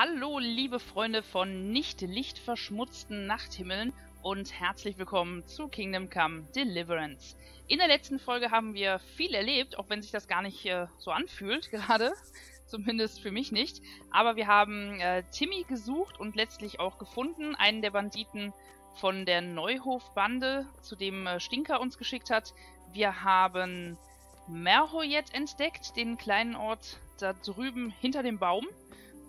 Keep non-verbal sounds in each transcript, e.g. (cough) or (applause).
Hallo, liebe Freunde von nicht lichtverschmutzten Nachthimmeln und herzlich willkommen zu Kingdom Come Deliverance. In der letzten Folge haben wir viel erlebt, auch wenn sich das gar nicht äh, so anfühlt (laughs) gerade, zumindest für mich nicht. Aber wir haben äh, Timmy gesucht und letztlich auch gefunden, einen der Banditen von der Neuhof-Bande, zu dem äh, Stinker uns geschickt hat. Wir haben Merhoyet entdeckt, den kleinen Ort da drüben hinter dem Baum.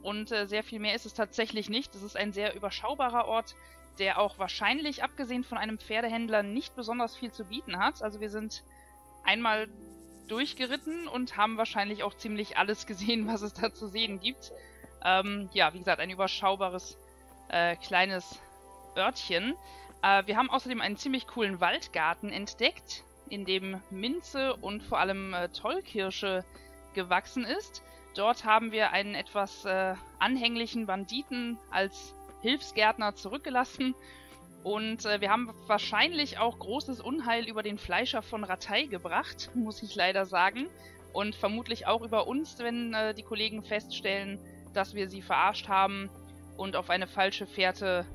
Und äh, sehr viel mehr ist es tatsächlich nicht. Es ist ein sehr überschaubarer Ort, der auch wahrscheinlich, abgesehen von einem Pferdehändler, nicht besonders viel zu bieten hat. Also wir sind einmal durchgeritten und haben wahrscheinlich auch ziemlich alles (laughs) gesehen, was es da zu sehen gibt. Ähm, ja, wie gesagt, ein überschaubares äh, kleines Örtchen. Äh, wir haben außerdem einen ziemlich coolen Waldgarten entdeckt, in dem Minze und vor allem äh, Tollkirsche gewachsen ist. Dort haben wir einen etwas äh, anhänglichen Banditen als Hilfsgärtner zurückgelassen. Und äh, wir haben wahrscheinlich auch großes Unheil über den Fleischer von Ratei gebracht, (laughs) muss ich leider sagen. Und vermutlich auch über uns, wenn äh, die Kollegen feststellen, dass wir sie verarscht haben und auf eine falsche Fährte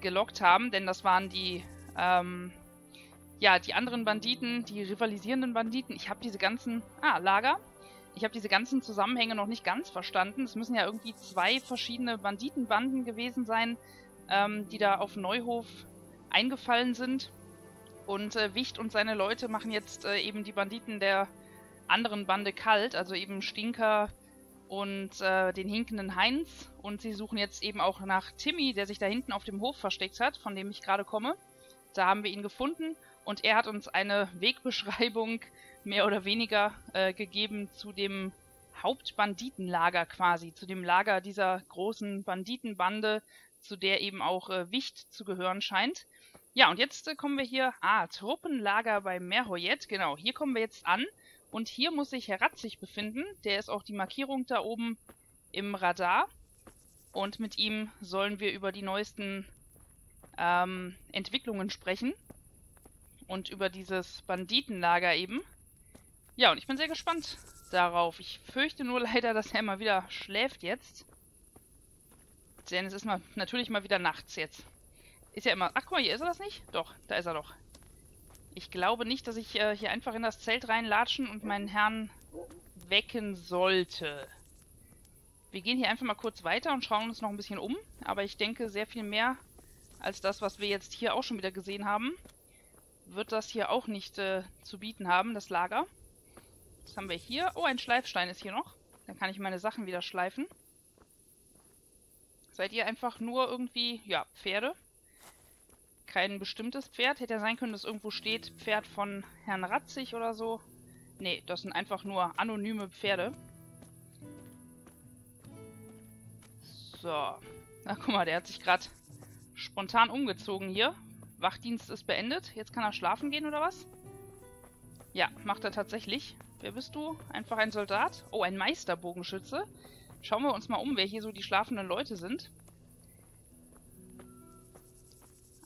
gelockt haben. Denn das waren die, ähm, ja, die anderen Banditen, die rivalisierenden Banditen. Ich habe diese ganzen, ah, Lager, ich habe diese ganzen Zusammenhänge noch nicht ganz verstanden. Es müssen ja irgendwie zwei verschiedene Banditenbanden gewesen sein, ähm, die da auf Neuhof eingefallen sind. Und äh, Wicht und seine Leute machen jetzt äh, eben die Banditen der anderen Bande kalt, also eben Stinker und äh, den hinkenden Heinz. Und sie suchen jetzt eben auch nach Timmy, der sich da hinten auf dem Hof versteckt hat, von dem ich gerade komme. Da haben wir ihn gefunden und er hat uns eine Wegbeschreibung (laughs) mehr oder weniger äh, gegeben zu dem Hauptbanditenlager quasi, zu dem Lager dieser großen Banditenbande, zu der eben auch äh, Wicht zu gehören scheint. Ja, und jetzt äh, kommen wir hier, ah, Truppenlager bei Merhoyet, genau, hier kommen wir jetzt an. Und hier muss sich Herr Ratzig befinden, der ist auch die Markierung da oben im Radar. Und mit ihm sollen wir über die neuesten ähm, Entwicklungen sprechen und über dieses Banditenlager eben. Ja, und ich bin sehr gespannt darauf. Ich fürchte nur (laughs) leider, dass er mal wieder schläft jetzt. Denn es ist mal natürlich mal wieder nachts jetzt. Ist ja immer... Ach, guck mal, hier ist er das nicht? Doch, da ist er doch. Ich glaube nicht, dass ich äh, hier einfach in das Zelt reinlatschen und meinen Herrn wecken sollte. Wir gehen hier einfach mal kurz weiter und schauen uns noch ein bisschen um. Aber ich denke, sehr viel mehr als das, was wir jetzt hier auch schon wieder gesehen haben, wird das hier auch nicht äh, zu bieten haben, das Lager. Was haben wir hier? Oh, ein Schleifstein ist hier noch. Dann kann ich meine Sachen wieder schleifen. Seid ihr einfach nur irgendwie, ja, Pferde? Kein bestimmtes Pferd. Hätte ja sein können, dass irgendwo steht, Pferd von Herrn Ratzig oder so. Nee, das sind einfach nur anonyme Pferde. So. Na, guck mal, der hat sich gerade spontan umgezogen hier. Wachdienst ist beendet. Jetzt kann er schlafen gehen, oder was? Ja, macht er tatsächlich. Wer bist du? Einfach ein Soldat? Oh, ein Meisterbogenschütze. Schauen wir uns mal um, wer hier so die schlafenden Leute sind.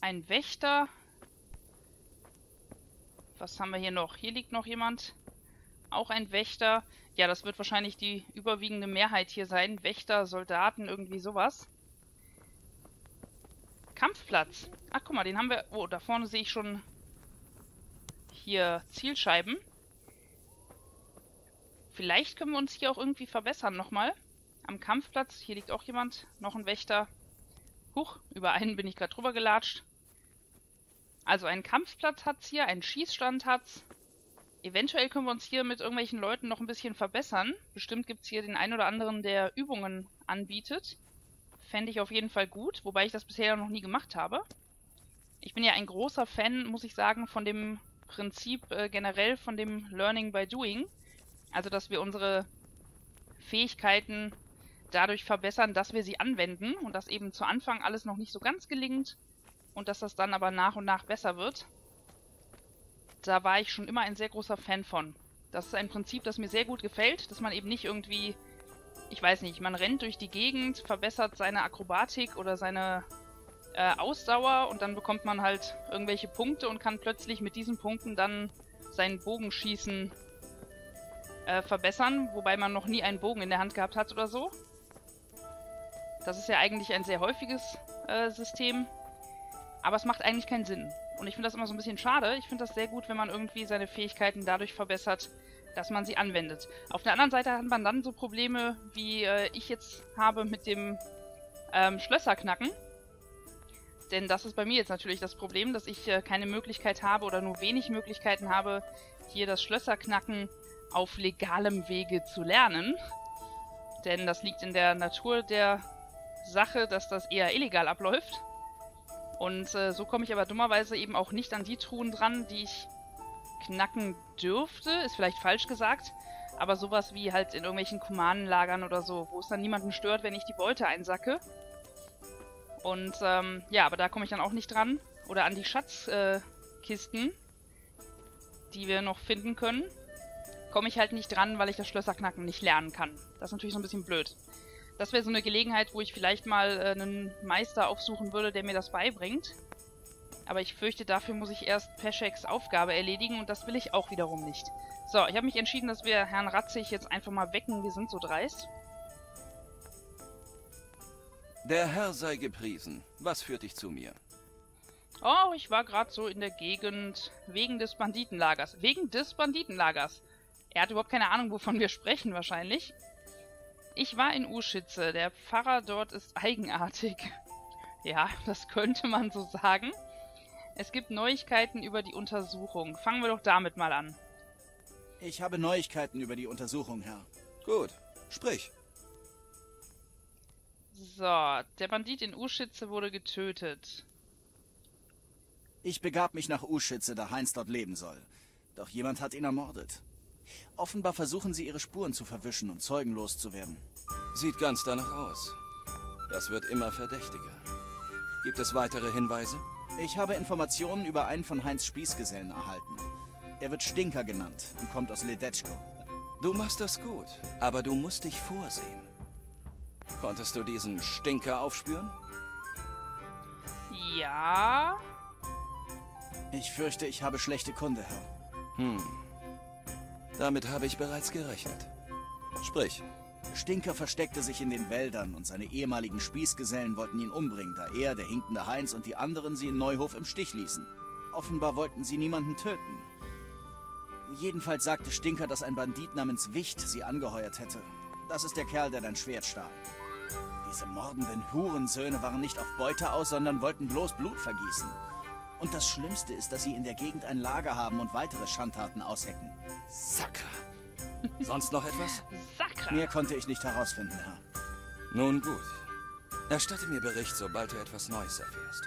Ein Wächter. Was haben wir hier noch? Hier liegt noch jemand. Auch ein Wächter. Ja, das wird wahrscheinlich die überwiegende Mehrheit hier sein. Wächter, Soldaten, irgendwie sowas. Kampfplatz. Ach, guck mal, den haben wir... Oh, da vorne sehe ich schon hier Zielscheiben. Vielleicht können wir uns hier auch irgendwie verbessern nochmal. Am Kampfplatz, hier liegt auch jemand, noch ein Wächter. Huch, über einen bin ich gerade drüber gelatscht. Also einen Kampfplatz hat's hier, einen Schießstand hat's. Eventuell können wir uns hier mit irgendwelchen Leuten noch ein bisschen verbessern. Bestimmt gibt's hier den einen oder anderen, der Übungen anbietet. Fände ich auf jeden Fall gut, wobei ich das bisher noch nie gemacht habe. Ich bin ja ein großer Fan, muss ich sagen, von dem Prinzip äh, generell von dem Learning by Doing. Also, dass wir unsere Fähigkeiten dadurch verbessern, dass wir sie anwenden und dass eben zu Anfang alles noch nicht so ganz gelingt und dass das dann aber nach und nach besser wird. Da war ich schon immer ein sehr großer Fan von. Das ist ein Prinzip, das mir sehr gut gefällt, dass man eben nicht irgendwie, ich weiß nicht, man rennt durch die Gegend, verbessert seine Akrobatik oder seine äh, Ausdauer und dann bekommt man halt irgendwelche Punkte und kann plötzlich mit diesen Punkten dann seinen Bogenschießen äh, verbessern, wobei man noch nie einen Bogen in der Hand gehabt hat oder so. Das ist ja eigentlich ein sehr häufiges äh, System, aber es macht eigentlich keinen Sinn. Und ich finde das immer so ein bisschen schade. Ich finde das sehr gut, wenn man irgendwie seine Fähigkeiten dadurch verbessert, dass man sie anwendet. Auf der anderen Seite hat man dann so Probleme, wie äh, ich jetzt habe mit dem ähm, Schlösserknacken. Denn das ist bei mir jetzt natürlich das Problem, dass ich äh, keine Möglichkeit habe oder nur wenig Möglichkeiten habe, hier das Schlösserknacken auf legalem Wege zu lernen. Denn das liegt in der Natur der Sache, dass das eher illegal abläuft. Und äh, so komme ich aber dummerweise eben auch nicht an die Truhen dran, die ich knacken dürfte. Ist vielleicht falsch gesagt. Aber sowas wie halt in irgendwelchen Kumanenlagern oder so, wo es dann niemanden stört, wenn ich die Beute einsacke. Und ähm, ja, aber da komme ich dann auch nicht dran. Oder an die Schatzkisten, äh, die wir noch finden können komme ich halt nicht dran, weil ich das Schlösserknacken nicht lernen kann. Das ist natürlich so ein bisschen blöd. Das wäre so eine Gelegenheit, wo ich vielleicht mal äh, einen Meister aufsuchen würde, der mir das beibringt. Aber ich fürchte, dafür muss ich erst Pescheks Aufgabe erledigen und das will ich auch wiederum nicht. So, ich habe mich entschieden, dass wir Herrn Ratzig jetzt einfach mal wecken. Wir sind so dreist. Der Herr sei gepriesen. Was führt dich zu mir? Oh, ich war gerade so in der Gegend wegen des Banditenlagers. Wegen des Banditenlagers. Er hat überhaupt keine Ahnung, wovon wir sprechen, wahrscheinlich. Ich war in Uschitze. Der Pfarrer dort ist eigenartig. (laughs) Ja, das könnte man so sagen. Es gibt Neuigkeiten über die Untersuchung. Fangen wir doch damit mal an. Ich habe Neuigkeiten über die Untersuchung, Herr. Gut, sprich. So, der Bandit in Uschitze wurde getötet. Ich begab mich nach Uschitze, da Heinz dort leben soll. Doch jemand hat ihn ermordet. Offenbar versuchen sie, ihre Spuren zu verwischen und zeugenlos zu werden. Sieht ganz danach aus. Das wird immer verdächtiger. Gibt es weitere Hinweise? Ich habe Informationen über einen von Heinz Spießgesellen erhalten. Er wird Stinker genannt und kommt aus Ledetschko. Du machst das gut, aber du musst dich vorsehen. Konntest du diesen Stinker aufspüren? Ja. Ich fürchte, ich habe schlechte Kunde, Herr. Hm. Damit habe ich bereits gerechnet. Sprich. Stinker versteckte sich in den Wäldern und seine ehemaligen Spießgesellen wollten ihn umbringen, da er, der hinkende Heinz und die anderen sie in Neuhof im Stich ließen. Offenbar wollten sie niemanden töten. Jedenfalls sagte Stinker, dass ein Bandit namens Wicht sie angeheuert hätte. Das ist der Kerl, der dein Schwert stahl. Diese mordenden Hurensöhne waren nicht auf Beute aus, sondern wollten bloß Blut vergießen. Und das Schlimmste ist, dass sie in der Gegend ein Lager haben und weitere Schandtaten aushecken. Sakra. Sonst noch etwas? Sakra. Mehr konnte ich nicht herausfinden, Herr. Nun gut. Erstatte mir Bericht, sobald du etwas Neues erfährst.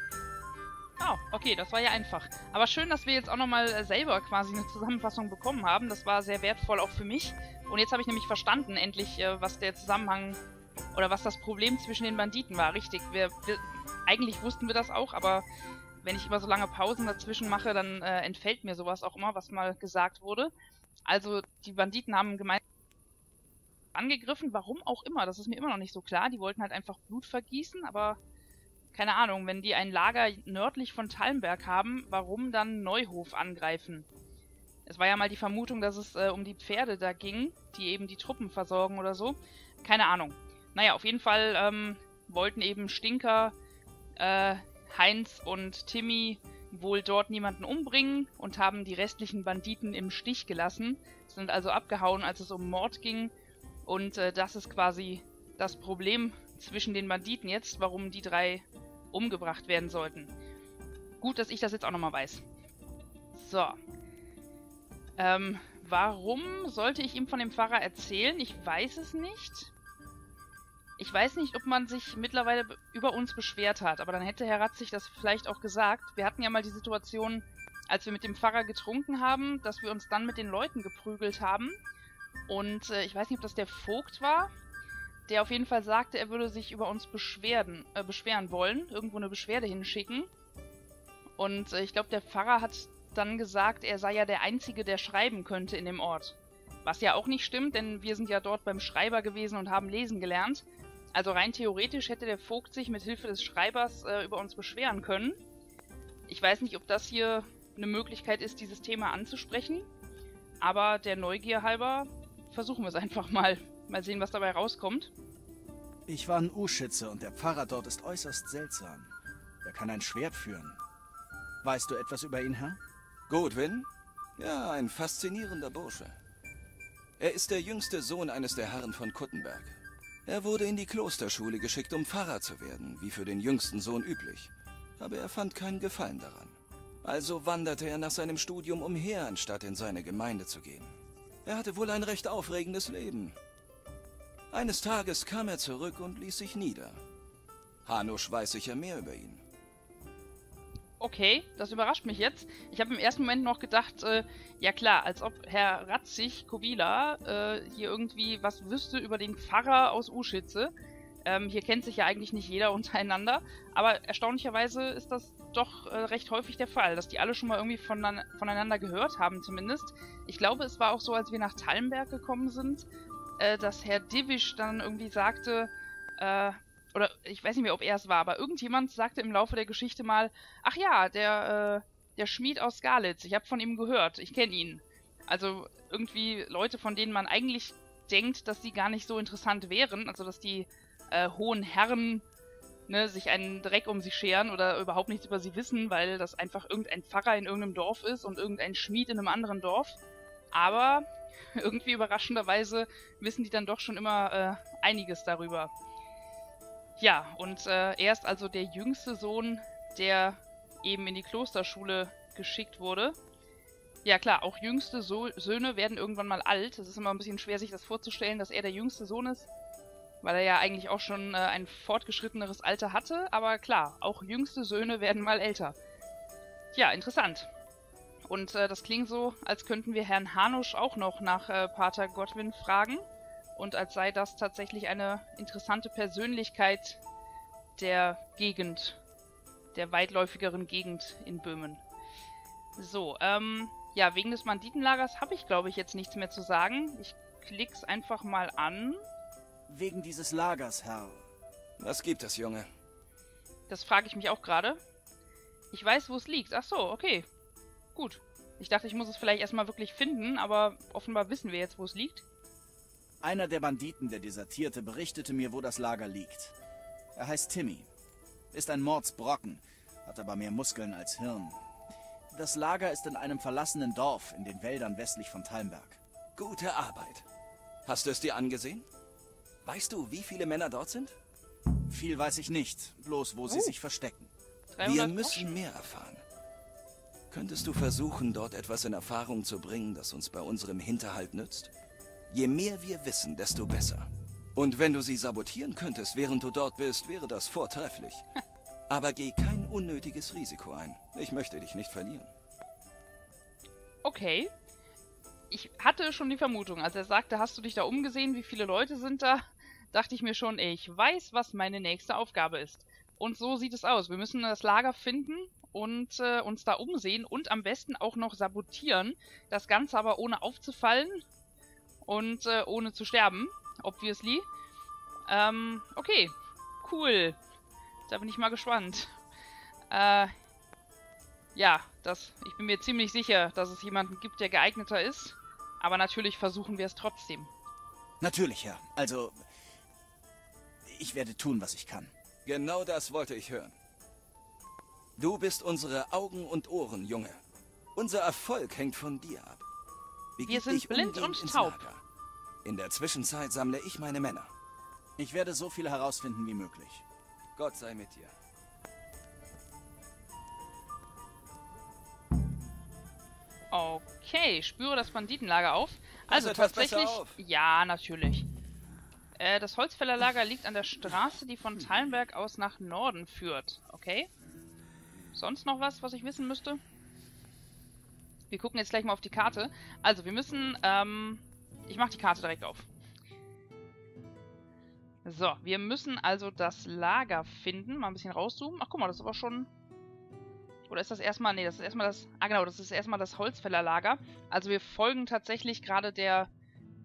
Oh, okay, das war ja einfach. Aber schön, dass wir jetzt auch nochmal äh, selber quasi eine Zusammenfassung bekommen haben. Das war sehr wertvoll auch für mich. Und jetzt habe ich nämlich verstanden, endlich, äh, was der Zusammenhang oder was das Problem zwischen den Banditen war. Richtig, wir, wir, eigentlich wussten wir das auch, aber wenn ich immer so lange Pausen dazwischen mache, dann äh, entfällt mir sowas auch immer, was mal gesagt wurde. Also die Banditen haben gemeinsam angegriffen, warum auch immer, das ist mir immer noch nicht so klar. Die wollten halt einfach Blut vergießen, aber keine Ahnung, wenn die ein Lager nördlich von Talmberg haben, warum dann Neuhof angreifen? Es war ja mal die Vermutung, dass es äh, um die Pferde da ging, die eben die Truppen versorgen oder so. Keine Ahnung. Naja, auf jeden Fall ähm, wollten eben Stinker äh, Heinz und Timmy wohl dort niemanden umbringen und haben die restlichen Banditen im Stich gelassen, sind also abgehauen, als es um Mord ging. Und äh, das ist quasi das Problem zwischen den Banditen jetzt, warum die drei umgebracht werden sollten. Gut, dass ich das jetzt auch nochmal weiß. So. Ähm, warum sollte ich ihm von dem Pfarrer erzählen? Ich weiß es nicht. Ich weiß nicht, ob man sich mittlerweile über uns beschwert hat, aber dann hätte Herr Ratzig das vielleicht auch gesagt. Wir hatten ja mal die Situation, als wir mit dem Pfarrer getrunken haben, dass wir uns dann mit den Leuten geprügelt haben. Und äh, ich weiß nicht, ob das der Vogt war, der auf jeden Fall sagte, er würde sich über uns beschwerden, äh, beschweren wollen, irgendwo eine Beschwerde hinschicken. Und äh, ich glaube, der Pfarrer hat dann gesagt, er sei ja der Einzige, der schreiben könnte in dem Ort. Was ja auch nicht stimmt, denn wir sind ja dort beim Schreiber gewesen und haben lesen gelernt. Also rein theoretisch hätte der Vogt sich mit Hilfe des Schreibers äh, über uns beschweren können. Ich weiß nicht, ob das hier eine Möglichkeit ist, dieses Thema anzusprechen. Aber der Neugier halber versuchen wir es einfach mal. Mal sehen, was dabei rauskommt. Ich war ein U-Schütze und der Pfarrer dort ist äußerst seltsam. Er kann ein Schwert führen. Weißt du etwas über ihn, Herr? Godwin? Ja, ein faszinierender Bursche. Er ist der jüngste Sohn eines der Herren von Kuttenberg. Er wurde in die Klosterschule geschickt, um Pfarrer zu werden, wie für den jüngsten Sohn üblich. Aber er fand keinen Gefallen daran. Also wanderte er nach seinem Studium umher, anstatt in seine Gemeinde zu gehen. Er hatte wohl ein recht aufregendes Leben. Eines Tages kam er zurück und ließ sich nieder. Hanusch weiß sicher mehr über ihn. Okay, das überrascht mich jetzt. Ich habe im ersten Moment noch gedacht, äh, ja klar, als ob Herr Ratzig Kobila äh, hier irgendwie was wüsste über den Pfarrer aus Uschitze. Ähm, hier kennt sich ja eigentlich nicht jeder untereinander, aber erstaunlicherweise ist das doch äh, recht häufig der Fall, dass die alle schon mal irgendwie von, voneinander gehört haben zumindest. Ich glaube, es war auch so, als wir nach Tallenberg gekommen sind, äh, dass Herr Divisch dann irgendwie sagte, äh, oder ich weiß nicht mehr, ob er es war, aber irgendjemand sagte im Laufe der Geschichte mal, ach ja, der, äh, der Schmied aus Skalitz, ich habe von ihm gehört, ich kenne ihn. Also irgendwie Leute, von denen man eigentlich denkt, dass sie gar nicht so interessant wären, also dass die äh, hohen Herren ne, sich einen Dreck um sie scheren oder überhaupt nichts über sie wissen, weil das einfach irgendein Pfarrer in irgendeinem Dorf ist und irgendein Schmied in einem anderen Dorf. Aber (laughs) irgendwie überraschenderweise wissen die dann doch schon immer äh, einiges darüber. Ja, und äh, er ist also der jüngste Sohn, der eben in die Klosterschule geschickt wurde. Ja klar, auch jüngste so Söhne werden irgendwann mal alt. Es ist immer ein bisschen schwer, sich das vorzustellen, dass er der jüngste Sohn ist, weil er ja eigentlich auch schon äh, ein fortgeschritteneres Alter hatte. Aber klar, auch jüngste Söhne werden mal älter. Ja, interessant. Und äh, das klingt so, als könnten wir Herrn Hanusch auch noch nach äh, Pater Godwin fragen und als sei das tatsächlich eine interessante Persönlichkeit der Gegend, der weitläufigeren Gegend in Böhmen. So, ähm, ja, wegen des Banditenlagers habe ich, glaube ich, jetzt nichts mehr zu sagen. Ich klick's einfach mal an. Wegen dieses Lagers, Herr. Was gibt es, Junge? Das frage ich mich auch gerade. Ich weiß, wo es liegt. Ach so, okay. Gut. Ich dachte, ich muss es vielleicht erstmal wirklich finden, aber offenbar wissen wir jetzt, wo es liegt. Einer der Banditen, der desertierte, berichtete mir, wo das Lager liegt. Er heißt Timmy. Ist ein Mordsbrocken, hat aber mehr Muskeln als Hirn. Das Lager ist in einem verlassenen Dorf in den Wäldern westlich von Talmberg. Gute Arbeit. Hast du es dir angesehen? Weißt du, wie viele Männer dort sind? Viel weiß ich nicht, bloß wo oh. sie sich verstecken. Wir müssen mehr erfahren. Könntest du versuchen, dort etwas in Erfahrung zu bringen, das uns bei unserem Hinterhalt nützt? Je mehr wir wissen, desto besser. Und wenn du sie sabotieren könntest, während du dort bist, wäre das vortrefflich. (laughs) Aber geh kein unnötiges Risiko ein. Ich möchte dich nicht verlieren. Okay. Ich hatte schon die Vermutung, als er sagte, hast du dich da umgesehen, wie viele Leute sind da, dachte ich mir schon, ich weiß, was meine nächste Aufgabe ist. Und so sieht es aus. Wir müssen das Lager finden und äh, uns da umsehen und am besten auch noch sabotieren. Das Ganze aber ohne aufzufallen und äh, ohne zu sterben, obviously. Ähm, okay, cool. Da bin ich mal gespannt. Äh, ja, das, ich bin mir ziemlich sicher, dass es jemanden gibt, der geeigneter ist. Aber natürlich versuchen wir es trotzdem. Natürlich, Herr. Also, ich werde tun, was ich kann. Genau das wollte ich hören. Du bist unsere Augen und Ohren, Junge. Unser Erfolg hängt von dir ab. Wir sind blind und taub. Lager. In der Zwischenzeit sammle ich meine Männer. Ich werde so viel herausfinden wie möglich. Gott sei mit dir. Okay, spüre das Banditenlager auf. Also, also tatsächlich. Auf. Ja, natürlich. Äh, das Holzfällerlager liegt an der Straße, die von Tallenberg aus nach Norden führt. Okay. Sonst noch was, was ich wissen müsste? Wir gucken jetzt gleich mal auf die Karte. Also, wir müssen, ähm, ich mache die Karte direkt auf. So, wir müssen also das Lager finden. Mal ein bisschen rauszoomen. Ach, guck mal, das ist aber schon... Oder ist das erstmal... Nee, das ist erstmal das... Ah, genau, das ist erstmal das Holzfällerlager. Also wir folgen tatsächlich gerade der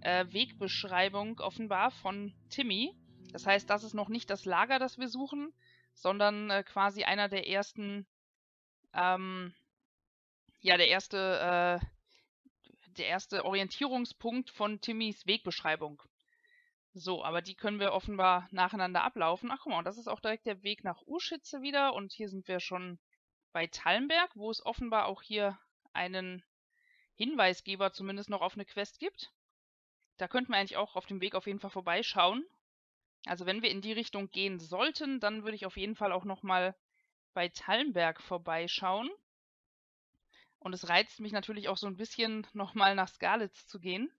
äh, Wegbeschreibung offenbar von Timmy. Das heißt, das ist noch nicht das Lager, das wir suchen, sondern äh, quasi einer der ersten ähm, ja, der erste, äh, der erste Orientierungspunkt von Timmys Wegbeschreibung. So, aber die können wir offenbar nacheinander ablaufen. Ach guck mal, und das ist auch direkt der Weg nach Urschitze wieder. Und hier sind wir schon bei Tallenberg, wo es offenbar auch hier einen Hinweisgeber zumindest noch auf eine Quest gibt. Da könnten wir eigentlich auch auf dem Weg auf jeden Fall vorbeischauen. Also wenn wir in die Richtung gehen sollten, dann würde ich auf jeden Fall auch nochmal bei Tallenberg vorbeischauen. Und es reizt mich natürlich auch so ein bisschen, nochmal nach Skalitz zu gehen.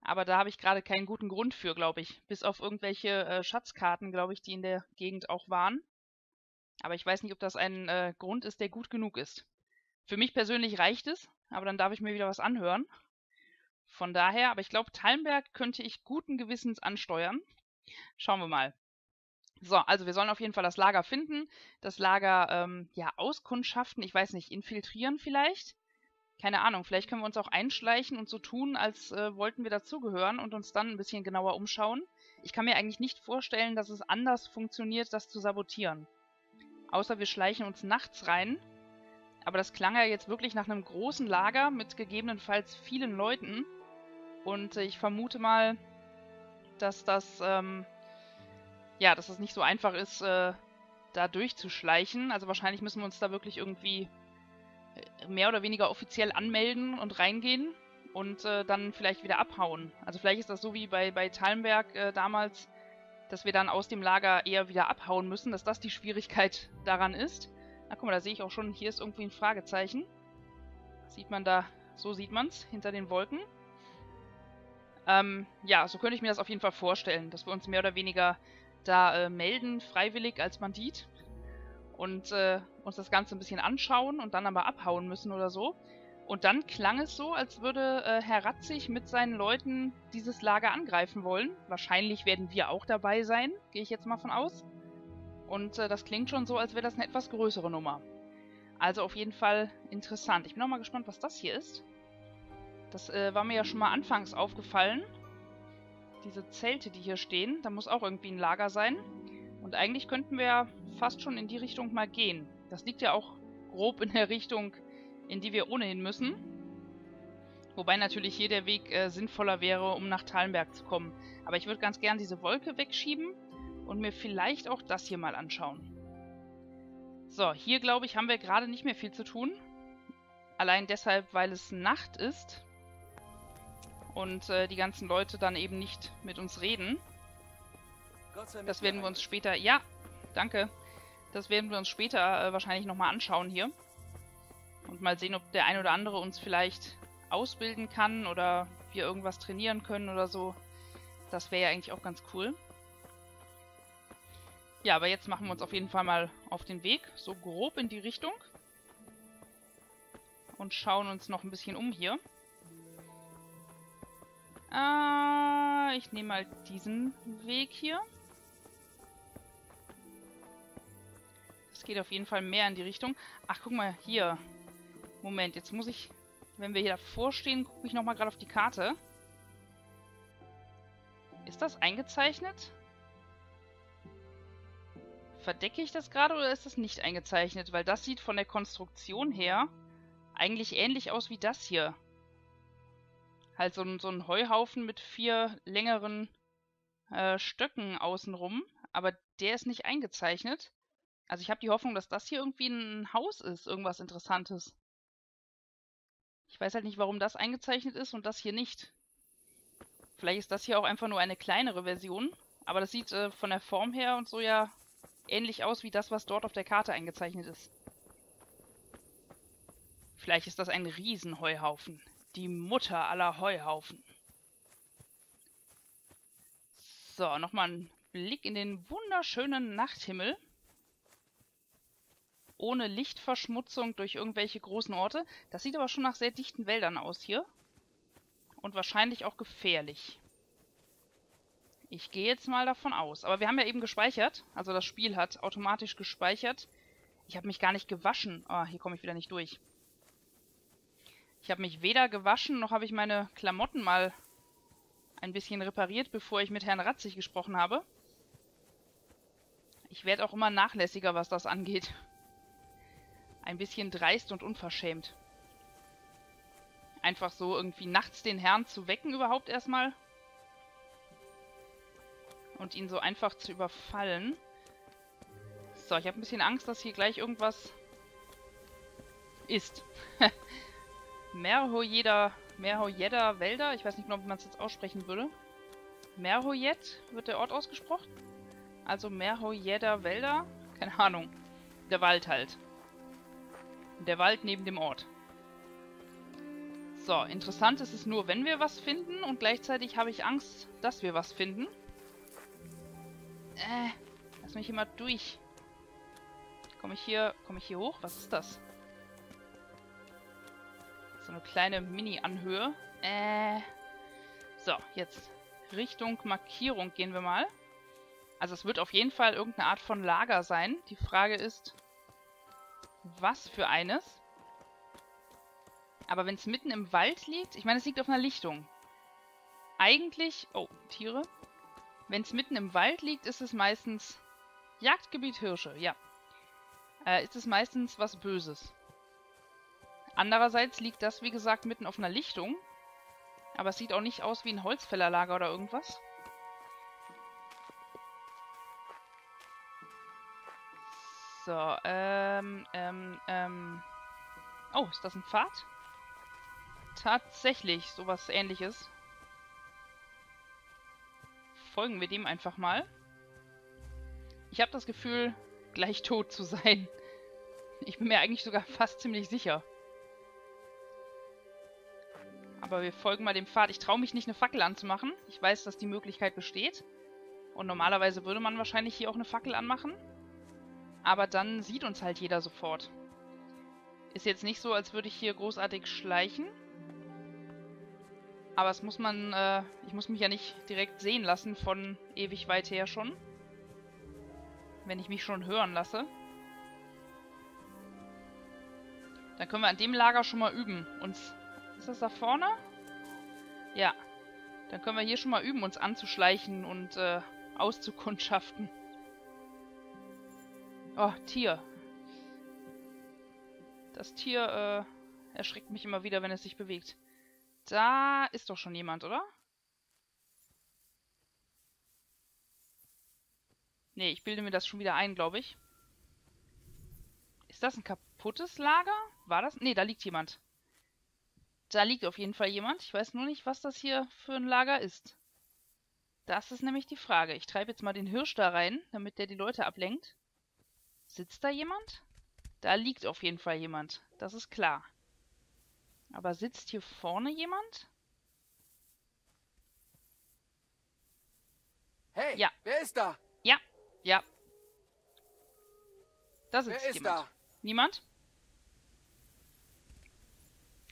Aber da habe ich gerade keinen guten Grund für, glaube ich. Bis auf irgendwelche äh, Schatzkarten, glaube ich, die in der Gegend auch waren. Aber ich weiß nicht, ob das ein äh, Grund ist, der gut genug ist. Für mich persönlich reicht es, aber dann darf ich mir wieder was anhören. Von daher, aber ich glaube, Talmberg könnte ich guten Gewissens ansteuern. Schauen wir mal. So, also wir sollen auf jeden Fall das Lager finden, das Lager ähm, ja auskundschaften, ich weiß nicht, infiltrieren vielleicht. Keine Ahnung, vielleicht können wir uns auch einschleichen und so tun, als äh, wollten wir dazugehören und uns dann ein bisschen genauer umschauen. Ich kann mir eigentlich nicht vorstellen, dass es anders funktioniert, das zu sabotieren. Außer wir schleichen uns nachts rein. Aber das klang ja jetzt wirklich nach einem großen Lager mit gegebenenfalls vielen Leuten. Und ich vermute mal, dass das, ähm, ja, dass das nicht so einfach ist, äh, da durchzuschleichen. Also wahrscheinlich müssen wir uns da wirklich irgendwie äh, mehr oder weniger offiziell anmelden und reingehen und äh, dann vielleicht wieder abhauen. Also vielleicht ist das so wie bei, bei Tallenberg äh, damals, dass wir dann aus dem Lager eher wieder abhauen müssen, dass das die Schwierigkeit (laughs) daran ist. Na guck mal, da sehe ich auch schon, hier ist irgendwie ein Fragezeichen. Sieht man da, so sieht man es, hinter den Wolken. Ähm, ja, so könnte ich mir das auf jeden Fall vorstellen, dass wir uns mehr oder weniger da äh, melden, freiwillig als Bandit und äh, uns das Ganze ein bisschen anschauen und dann aber abhauen müssen oder so. Und dann klang es so, als würde äh, Herr Ratzig mit seinen Leuten dieses Lager angreifen wollen. Wahrscheinlich werden wir auch dabei sein, gehe ich jetzt mal von aus. Und äh, das klingt schon so, als wäre das eine etwas größere Nummer. Also auf jeden Fall interessant. Ich bin auch mal gespannt, was das hier ist. Das äh, war mir ja schon mal anfangs aufgefallen. Diese Zelte, die hier stehen, da muss auch irgendwie ein Lager sein. Und eigentlich könnten wir ja fast schon in die Richtung mal gehen. Das liegt ja auch grob in der Richtung, in die wir ohnehin müssen. Wobei natürlich hier der Weg äh, sinnvoller wäre, um nach Thalenberg zu kommen. Aber ich würde ganz gern diese Wolke wegschieben und mir vielleicht auch das hier mal anschauen. So, hier glaube ich, haben wir gerade nicht mehr viel zu tun. Allein deshalb, weil es Nacht ist und äh, die ganzen Leute dann eben nicht mit uns reden. Das werden wir uns später... Ja, danke. Das werden wir uns später äh, wahrscheinlich nochmal anschauen hier. Und mal sehen, ob der ein oder andere uns vielleicht ausbilden kann oder wir irgendwas trainieren können oder so. Das wäre ja eigentlich auch ganz cool. Ja, aber jetzt machen wir uns auf jeden Fall mal auf den Weg, so grob in die Richtung. Und schauen uns noch ein bisschen um hier. Äh, ich nehme mal diesen Weg hier. Das geht auf jeden Fall mehr in die Richtung. Ach, guck mal, hier. Moment, jetzt muss ich, wenn wir hier davor stehen, gucke ich nochmal gerade auf die Karte. Ist das eingezeichnet? Verdecke ich das gerade oder ist das nicht eingezeichnet? Weil das sieht von der Konstruktion her eigentlich ähnlich aus wie das hier. Halt so ein, so ein Heuhaufen mit vier längeren äh, Stöcken außenrum. Aber der ist nicht eingezeichnet. Also ich habe die Hoffnung, dass das hier irgendwie ein Haus ist. Irgendwas Interessantes. Ich weiß halt nicht, warum das eingezeichnet ist und das hier nicht. Vielleicht ist das hier auch einfach nur eine kleinere Version. Aber das sieht äh, von der Form her und so ja ähnlich aus wie das, was dort auf der Karte eingezeichnet ist. Vielleicht ist das ein Riesenheuhaufen. Die Mutter aller Heuhaufen. So, nochmal ein Blick in den wunderschönen Nachthimmel. Ohne Lichtverschmutzung durch irgendwelche großen Orte. Das sieht aber schon nach sehr dichten Wäldern aus hier. Und wahrscheinlich auch gefährlich. Ich gehe jetzt mal davon aus. Aber wir haben ja eben gespeichert. Also das Spiel hat automatisch gespeichert. Ich habe mich gar nicht gewaschen. Ah, oh, hier komme ich wieder nicht durch. Ich habe mich weder gewaschen, noch habe ich meine Klamotten mal ein bisschen repariert, bevor ich mit Herrn Ratzig gesprochen habe. Ich werde auch immer nachlässiger, was das angeht. Ein bisschen dreist und unverschämt. Einfach so irgendwie nachts den Herrn zu wecken überhaupt erstmal. und ihn so einfach zu überfallen. So, ich habe ein bisschen Angst, dass hier gleich irgendwas ist. (laughs) Merhojeda, Merhojeda Wälder, ich weiß nicht genau, wie man es jetzt aussprechen würde. Merhojet wird der Ort ausgesprochen. Also Merhojeda Wälder, keine Ahnung. Der Wald halt. Der Wald neben dem Ort. So, interessant ist es nur, wenn wir was finden und gleichzeitig habe ich Angst, dass wir was finden. Äh, lass mich mal durch. Komme ich hier, komme ich hier hoch? Was ist das? So eine kleine Mini-Anhöhe. Äh, so, jetzt Richtung Markierung gehen wir mal. Also es wird auf jeden Fall irgendeine Art von Lager sein. Die Frage ist, was für eines? Aber wenn es mitten im Wald liegt, ich meine, es liegt auf einer Lichtung. Eigentlich, oh, Tiere. Wenn es mitten im Wald liegt, ist es meistens Jagdgebiet Hirsche, ja. Äh, ist es meistens was Böses. Andererseits liegt das, wie gesagt, mitten auf einer Lichtung. Aber es sieht auch nicht aus wie ein Holzfällerlager oder irgendwas. So, ähm, ähm, ähm... Oh, ist das ein Pfad? tatsächlich sowas ähnliches. Folgen wir dem einfach mal. Ich habe das Gefühl, gleich tot zu sein. Ich bin mir eigentlich sogar fast ziemlich sicher. Aber wir folgen mal dem Pfad. Ich traue mich nicht, eine Fackel anzumachen. Ich weiß, dass die Möglichkeit besteht. Und normalerweise würde man wahrscheinlich hier auch eine Fackel anmachen. Aber dann sieht uns halt jeder sofort. Ist jetzt nicht so, als würde ich hier großartig schleichen. Aber es muss man, äh, ich muss mich ja nicht direkt sehen lassen von ewig weit her schon. Wenn ich mich schon hören lasse. Dann können wir an dem Lager schon mal üben. Uns, ist das da vorne? Ja. Dann können wir hier schon mal üben, uns anzuschleichen und äh, auszukundschaften. Oh, Tier. Das Tier äh, erschreckt mich immer wieder, wenn es sich bewegt. Da ist doch schon jemand, oder? Nee, ich bilde mir das schon wieder ein, glaube ich. Ist das ein kaputtes Lager? War das? Nee, da liegt jemand. Da liegt auf jeden Fall jemand. Ich weiß nur nicht, was das hier für ein Lager ist. Das ist nämlich die Frage. Ich treibe jetzt mal den Hirsch da rein, damit der die Leute ablenkt. Sitzt da jemand? Da liegt auf jeden Fall jemand. Das ist klar. Aber sitzt hier vorne jemand? Hey, ja. wer ist da? Ja, ja. Da sitzt wer ist jemand. da? Niemand?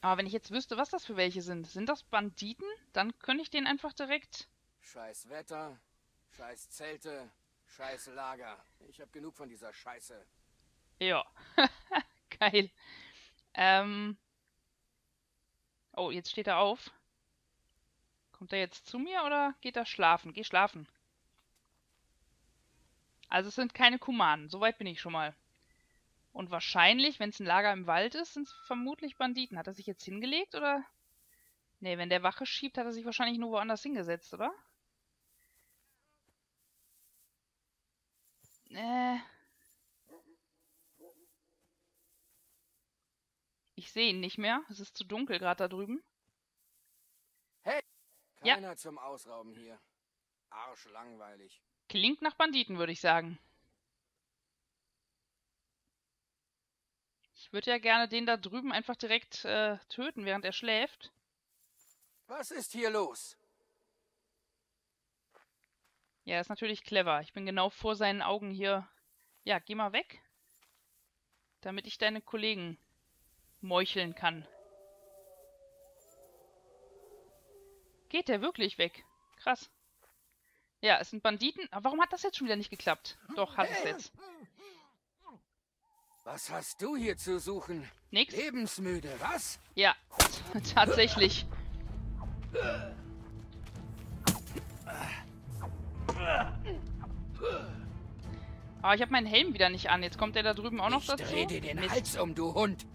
Aber wenn ich jetzt wüsste, was das für welche sind, sind das Banditen? Dann könnte ich den einfach direkt... Scheiß Wetter, scheiß Zelte, scheiß Lager. Ich hab genug von dieser Scheiße. Ja, (laughs) geil. Ähm, Oh, jetzt steht er auf. Kommt er jetzt zu mir oder geht er schlafen? Geh schlafen. Also es sind keine Kumanen, soweit bin ich schon mal. Und wahrscheinlich, wenn es ein Lager im Wald ist, sind es vermutlich Banditen. Hat er sich jetzt hingelegt oder? Ne, wenn der Wache schiebt, hat er sich wahrscheinlich nur woanders hingesetzt, oder? Äh, Ich sehe ihn nicht mehr. Es ist zu dunkel gerade da drüben. Hey! Ja. Keiner zum Ausrauben hier. Arschlangweilig. Klingt nach Banditen, würde ich sagen. Ich würde ja gerne den da drüben einfach direkt äh, töten, während er schläft. Was ist hier los? Ja, ist natürlich clever. Ich bin genau vor seinen Augen hier. Ja, geh mal weg. Damit ich deine Kollegen meucheln kann. Geht der wirklich weg? Krass. Ja, es sind Banditen. Aber warum hat das jetzt schon wieder nicht geklappt? Doch, hat es jetzt. Was hast du hier zu suchen? Nix? Lebensmüde, was? Ja, (laughs) tatsächlich. Aber ich habe meinen Helm wieder nicht an. Jetzt kommt der da drüben auch noch ich dazu. dreh dir den Mist. Hals um, du Hund.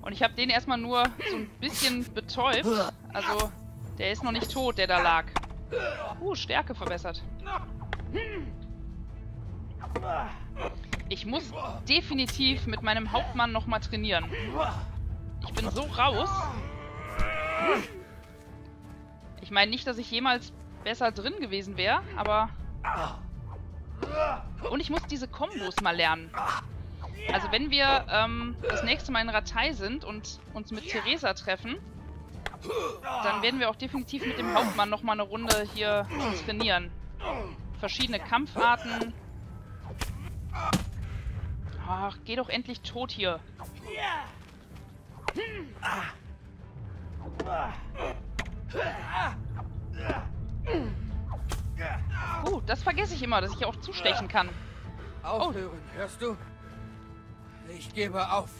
Und ich habe den erstmal nur so ein bisschen betäubt. Also, der ist noch nicht tot, der da lag. Uh, Stärke verbessert. Ich muss definitiv mit meinem Hauptmann nochmal trainieren. Ich bin so raus. Ich meine nicht, dass ich jemals besser drin gewesen wäre, aber... Und ich muss diese Kombos mal lernen. Also wenn wir ähm, das nächste Mal in Ratei sind und uns mit Theresa treffen, dann werden wir auch definitiv mit dem Hauptmann nochmal eine Runde hier trainieren. Verschiedene Kampfarten. Ach, geh doch endlich tot hier. Uh, das vergesse ich immer, dass ich auch zustechen kann. Aufhören, oh. hörst du? Ich gebe auf.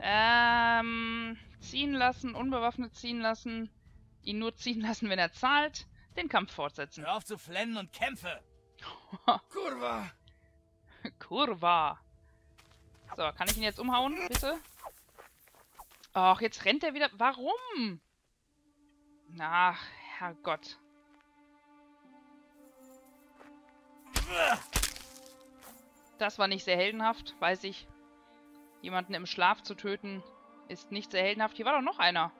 Ähm, ziehen lassen, unbewaffnet ziehen lassen, ihn nur ziehen lassen, wenn er zahlt, den Kampf fortsetzen. Hör auf zu flennen und kämpfe! (laughs) Kurva! (laughs) Kurva! So, kann ich ihn jetzt umhauen, bitte? Ach, jetzt rennt er wieder. Warum? Ach, Herrgott. Das war nicht sehr heldenhaft, weiß ich. Jemanden im Schlaf zu töten, ist nicht sehr heldenhaft. Hier war doch noch einer.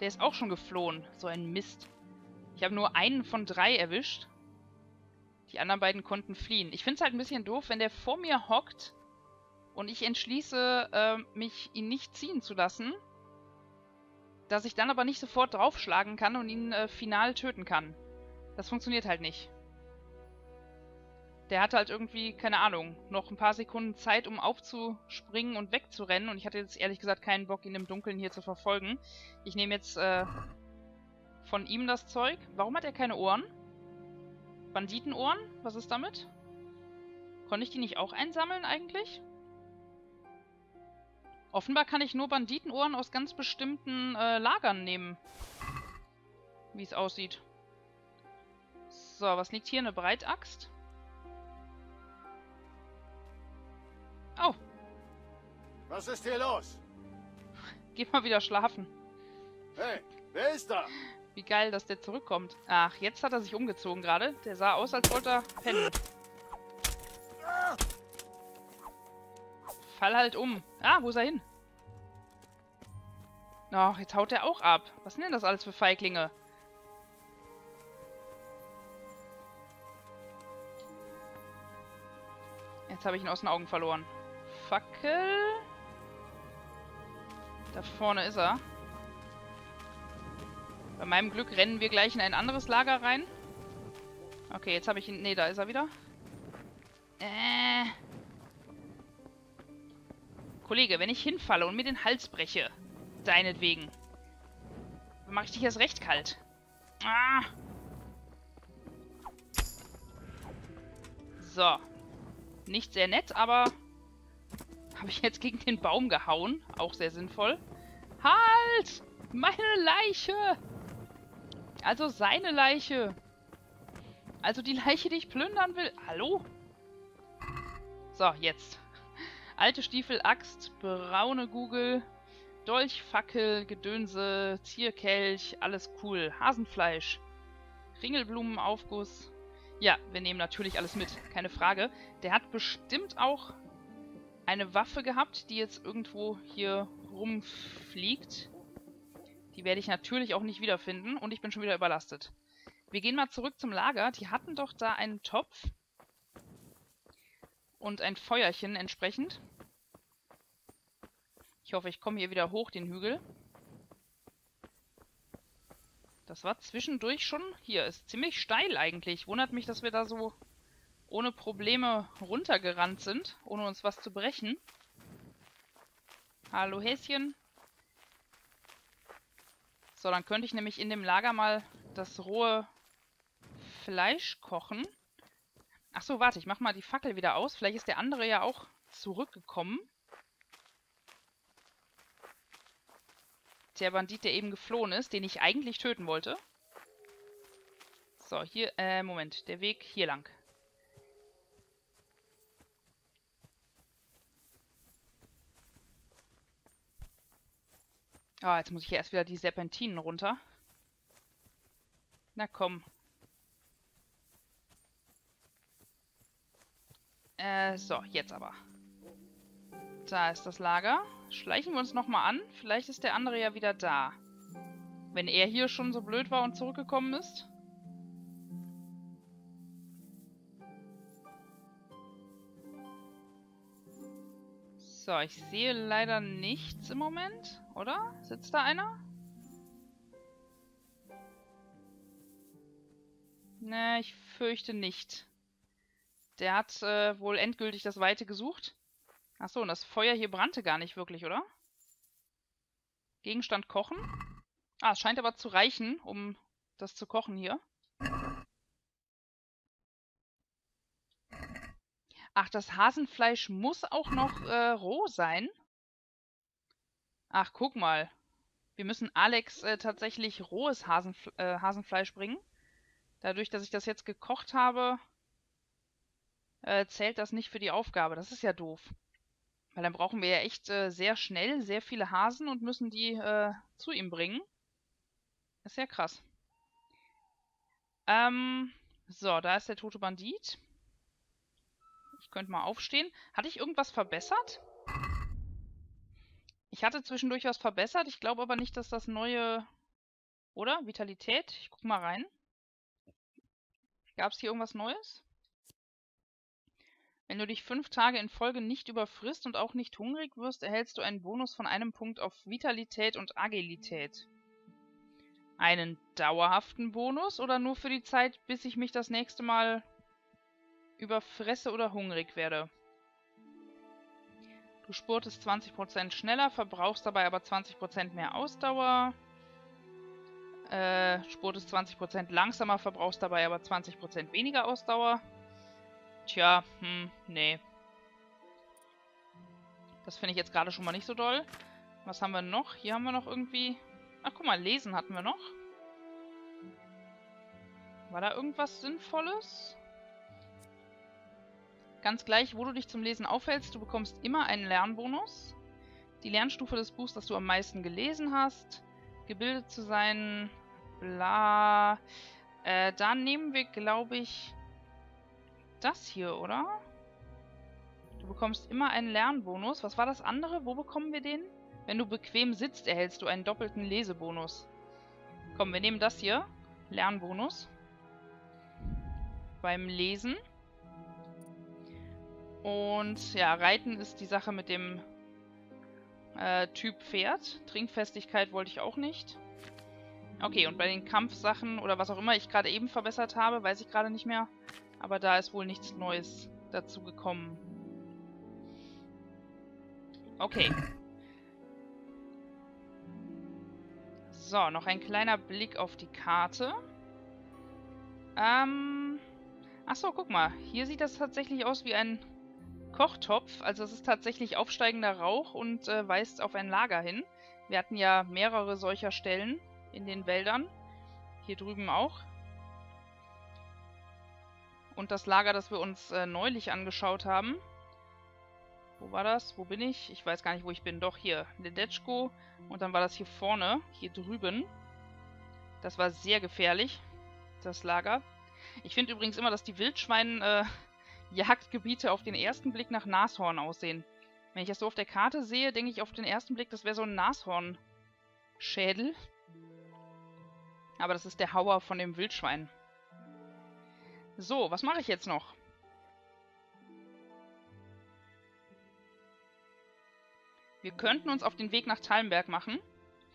Der ist auch schon geflohen. So ein Mist. Ich habe nur einen von drei erwischt. Die anderen beiden konnten fliehen. Ich finde es halt ein bisschen doof, wenn der vor mir hockt und ich entschließe, äh, mich ihn nicht ziehen zu lassen, dass ich dann aber nicht sofort draufschlagen kann und ihn äh, final töten kann. Das funktioniert halt nicht. Der hatte halt irgendwie, keine Ahnung, noch ein paar Sekunden Zeit, um aufzuspringen und wegzurennen. Und ich hatte jetzt ehrlich gesagt keinen Bock, ihn im Dunkeln hier zu verfolgen. Ich nehme jetzt äh, von ihm das Zeug. Warum hat er keine Ohren? Banditenohren? Was ist damit? Konnte ich die nicht auch einsammeln eigentlich? Offenbar kann ich nur Banditenohren aus ganz bestimmten äh, Lagern nehmen. Wie es aussieht. So, was liegt hier? Eine Breitaxt? Oh. Was ist hier los? (laughs) Geh mal wieder schlafen. Hey, wer ist da? Wie geil, dass der zurückkommt. Ach, jetzt hat er sich umgezogen gerade. Der sah aus, als wollte er pennen. Fall halt um. Ah, wo ist er hin? Ach, jetzt haut er auch ab. Was sind denn das alles für Feiglinge? Jetzt habe ich ihn aus den Augen verloren. Fackel. Da vorne ist er. Bei meinem Glück rennen wir gleich in ein anderes Lager rein. Okay, jetzt habe ich ihn... Ne, da ist er wieder. Äh. Kollege, wenn ich hinfalle und mir den Hals breche, deinetwegen, dann mache ich dich erst recht kalt. Ah. So. Nicht sehr nett, aber habe ich jetzt gegen den Baum gehauen. Auch sehr sinnvoll. Halt! Meine Leiche! Also seine Leiche. Also die Leiche, die ich plündern will. Hallo? So, jetzt. Alte Stiefel, Axt, braune Gugel, Dolch, Fackel, Gedönse, Zierkelch, alles cool. Hasenfleisch, Ringelblumenaufguss. Ja, wir nehmen natürlich alles mit, keine Frage. Der hat bestimmt auch eine Waffe gehabt, die jetzt irgendwo hier rumfliegt. Die werde ich natürlich auch nicht wiederfinden und ich bin schon wieder überlastet. Wir gehen mal zurück zum Lager. Die hatten doch da einen Topf und ein Feuerchen entsprechend. Ich hoffe, ich komme hier wieder hoch den Hügel. Das war zwischendurch schon... Hier, ist ziemlich steil eigentlich. Wundert mich, dass wir da so ohne Probleme runtergerannt sind, ohne uns was zu brechen. Hallo Häschen. So, dann könnte ich nämlich in dem Lager mal das rohe Fleisch kochen. Ach so, warte, ich mach mal die Fackel wieder aus. Vielleicht ist der andere ja auch zurückgekommen. Der Bandit, der eben geflohen ist, den ich eigentlich töten wollte. So, hier, äh, Moment. Der Weg hier lang. Ah, jetzt muss ich erst wieder die Serpentinen runter. Na komm. Äh, so, jetzt aber. Da ist das Lager. Schleichen wir uns nochmal an. Vielleicht ist der andere ja wieder da. Wenn er hier schon so blöd war und zurückgekommen ist. So, ich sehe leider nichts im Moment, oder? Sitzt da einer? Ne, ich fürchte nicht. Der hat äh, wohl endgültig das Weite gesucht. Achso, und das Feuer hier brannte gar nicht wirklich, oder? Gegenstand kochen. Ah, es scheint aber zu reichen, um das zu kochen hier. Ach, das Hasenfleisch muss auch noch (laughs) äh, roh sein? Ach, guck mal. Wir müssen Alex äh, tatsächlich rohes Hasenf äh, Hasenfleisch bringen. Dadurch, dass ich das jetzt gekocht habe, äh, zählt das nicht für die Aufgabe. Das ist ja doof. Weil dann brauchen wir ja echt äh, sehr schnell sehr viele Hasen und müssen die äh, zu ihm bringen. Das ist ja krass. Ähm, so, da ist der tote Bandit. Ich könnte mal aufstehen. Hatte ich irgendwas verbessert? Ich hatte zwischendurch was verbessert. Ich glaube aber nicht, dass das neue... Oder? Vitalität? Ich guck mal rein. Gab es hier irgendwas Neues? Wenn du dich fünf Tage in Folge nicht überfrisst und auch nicht hungrig wirst, erhältst du einen Bonus von einem Punkt auf Vitalität und Agilität. Einen dauerhaften Bonus oder nur für die Zeit, bis ich mich das nächste Mal überfresse oder hungrig werde. Du spurtest 20% schneller, verbrauchst dabei aber 20% mehr Ausdauer. Äh, spurtest 20% langsamer, verbrauchst dabei aber 20% weniger Ausdauer. Tja, hm, nee. Das finde ich jetzt gerade schon mal nicht so doll. Was haben wir noch? Hier haben wir noch irgendwie... Ach, guck mal, lesen hatten wir noch. War da irgendwas Sinnvolles? Ganz gleich, wo du dich zum Lesen aufhältst, du bekommst immer einen Lernbonus. Die Lernstufe des Buchs, das du am meisten gelesen hast. Gebildet zu sein, bla. Äh, da nehmen wir, glaube ich, das hier, oder? Du bekommst immer einen Lernbonus. Was war das andere? Wo bekommen wir den? Wenn du bequem sitzt, erhältst du einen doppelten Lesebonus. Komm, wir nehmen das hier. Lernbonus. Beim Lesen. Und ja, Reiten ist die Sache mit dem äh, Typ Pferd. Trinkfestigkeit wollte ich auch nicht. Okay, und bei den Kampfsachen oder was auch immer ich gerade eben verbessert habe, weiß ich gerade nicht mehr. Aber da ist wohl nichts Neues dazu gekommen. Okay. (laughs) So, noch ein kleiner Blick auf die Karte. Ähm. Achso, guck mal. Hier sieht das tatsächlich aus wie ein Kochtopf. Also es ist tatsächlich aufsteigender Rauch und äh, weist auf ein Lager hin. Wir hatten ja mehrere solcher Stellen in den Wäldern. Hier drüben auch. Und das Lager, das wir uns äh, neulich angeschaut haben. Wo war das? Wo bin ich? Ich weiß gar nicht, wo ich bin. Doch, hier. Ledetschko. Und dann war das hier vorne. Hier drüben. Das war sehr gefährlich. Das Lager. Ich finde übrigens immer, dass die Wildschweinen... Äh, Jagdgebiete auf den ersten Blick nach Nashorn aussehen. Wenn ich das so auf der Karte sehe, denke ich auf den ersten Blick, das wäre so ein Nashorn-Schädel. Aber das ist der Hauer von dem Wildschwein. So, was mache ich jetzt noch? Wir könnten uns auf den Weg nach Tallenberg machen.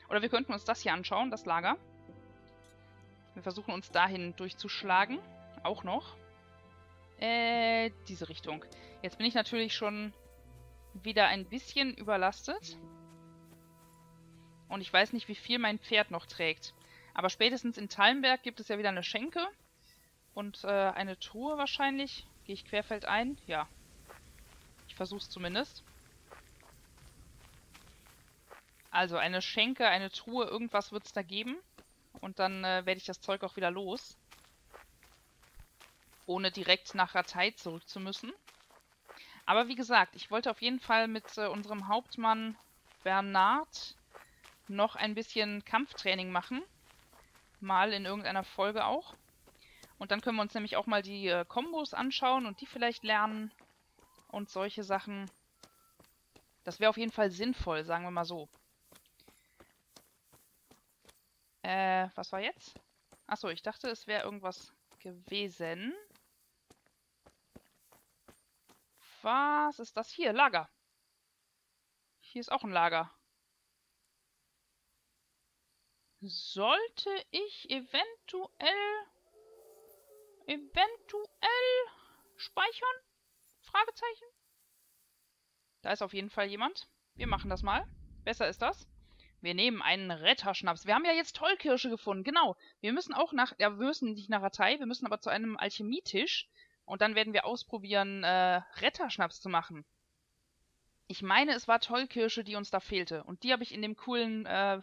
Oder wir könnten uns das hier anschauen, das Lager. Wir versuchen uns dahin durchzuschlagen. Auch noch. Äh, diese Richtung. Jetzt bin ich natürlich schon wieder ein bisschen überlastet. Und ich weiß nicht, wie viel mein Pferd noch trägt. Aber spätestens in Tallenberg gibt es ja wieder eine Schenke. Und äh, eine Truhe wahrscheinlich. Gehe ich querfeld ein? Ja. Ich versuch's zumindest. Also eine Schenke, eine Truhe, irgendwas wird es da geben. Und dann äh, werde ich das Zeug auch wieder los ohne direkt nach Ratei zurück zu müssen. Aber wie gesagt, ich wollte auf jeden Fall mit äh, unserem Hauptmann Bernard noch ein bisschen Kampftraining machen. Mal in irgendeiner Folge auch. Und dann können wir uns nämlich auch mal die äh, Kombos anschauen und die vielleicht lernen. und solche Sachen. Das wäre auf jeden Fall sinnvoll, sagen wir mal so. Äh, was war jetzt? Achso, ich dachte, es wäre irgendwas gewesen. Was ist das hier? Lager. Hier ist auch ein Lager. Sollte ich eventuell eventuell speichern? Fragezeichen. Da ist auf jeden Fall jemand. Wir machen das mal. Besser ist das. Wir nehmen einen Retterschnaps. Wir haben ja jetzt Tollkirsche gefunden. Genau. Wir müssen auch nach, ja, wir müssen nicht nach Ratei, wir müssen aber zu einem Alchemietisch. Und dann werden wir ausprobieren, äh, Retterschnaps zu machen. Ich meine, es war Tollkirsche, die uns da fehlte. Und die habe ich in dem coolen äh,